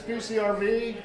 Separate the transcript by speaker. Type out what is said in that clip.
Speaker 1: PCRV.